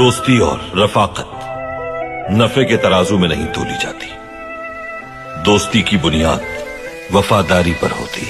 दोस्ती और रफाकत नफे के तराजू में नहीं तोली जाती। दोस्ती की बुनियाद वफादारी पर होती है।